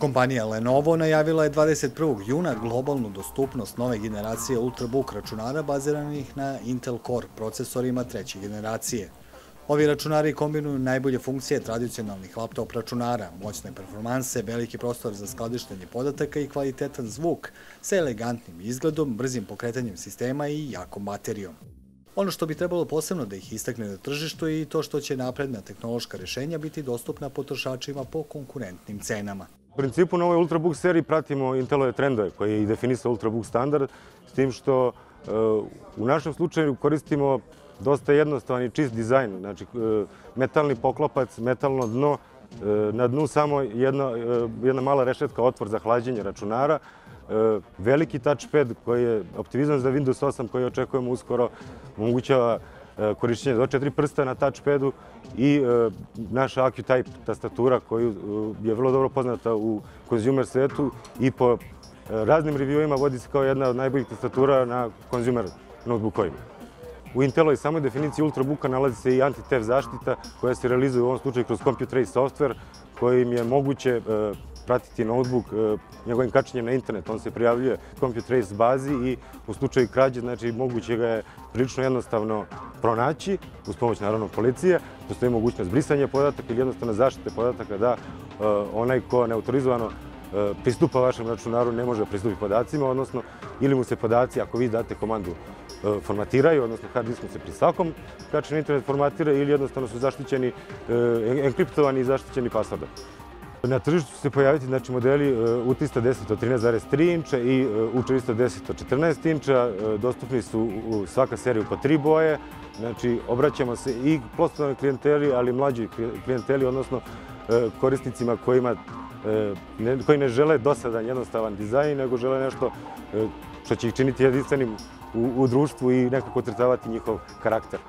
Kompanija Lenovo najavila je 21. juna globalnu dostupnost nove generacije Ultrabook računara baziranih na Intel Core procesorima treće generacije. Ovi računari kombinuju najbolje funkcije tradicionalnih laptop računara, moćne performanse, veliki prostor za skladištenje podataka i kvalitetan zvuk sa elegantnim izgledom, brzim pokretanjem sistema i jakom baterijom. Ono što bi trebalo posebno da ih istakne na tržištu je i to što će napredna tehnološka rešenja biti dostupna potrošačima po konkurentnim cenama. Principu na ovoj Ultrabook seriji pratimo Intelove trendove koje je i definisao Ultrabook standard, s tim što e, u našem slučaju koristimo dosta jednostavan i čist dizajn, znači e, metalni poklopac, metalno dno, e, na dnu samo jedna, jedna mala rešetka, otvor za hlađenje računara, veliki touchpad koji je optimizovan za Windows 8 koji očekujemo uskoro, omogućava korišćenje do četiri prsta na touchpadu i e, naša AccuType tastatura koju e, je vrlo dobro poznata u konzumer svetu i po raznim reviewima vodi se kao jedna od najboljih tastatura na konzumer notebookovima. U Intelovoj samoj definiciji Ultrabooka nalazi se i anti-TEF zaštita koja se realizuje u ovom slučaju kroz Computrace software kojim je moguće pratiti notebook e, njegovim kačenjem na internet. On se prijavljuje Computrace bazi i u slučaju krađe, znači, moguće ga je prilično jednostavno pronaći, uz pomoć, naravno, policije. Postoji mogućnost brisanja podataka ili jednostavno zaštite podataka da e, onaj ko neautorizovano e, pristupa vašem računaru ne može pristupi podacima, odnosno ili mu se podaci, ako vi date komandu, formatiraju, odnosno hard diskom se pri svakom kačenju internet formatira ili jednostavno su zaštićeni, enkriptovani i zaštićeni pasvordom. Na tržištu će se pojaviti znači, modeli U310 od 13,3 inča i U410 od 14 inča. E, dostupni su u svaka serija po tri boje. Znači, obraćamo se i poslovnoj klijenteli, ali i mlađoj klijenteli, odnosno e, korisnicima kojima, e, koji ne žele dosadan, jednostavan dizajn, nego žele nešto što će ih činiti jedinstvenim u, u društvu i nekako trtavati njihov karakter.